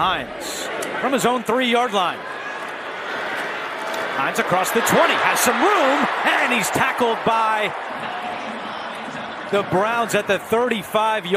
Hines from his own three-yard line. Hines across the 20, has some room, and he's tackled by the Browns at the 35-yard